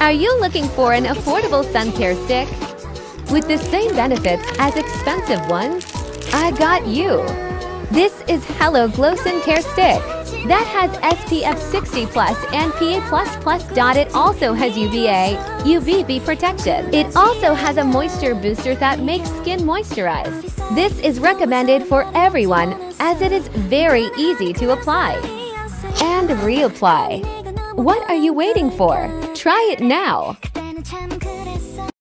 Are you looking for an affordable sun care stick? With the same benefits as expensive ones? I got you! This is Hello Glow Sun Care Stick that has SPF 60 plus and PA++ dot. It also has UVA, UVB protection. It also has a moisture booster that makes skin moisturize. This is recommended for everyone as it is very easy to apply and reapply. What are you waiting for? Try it now!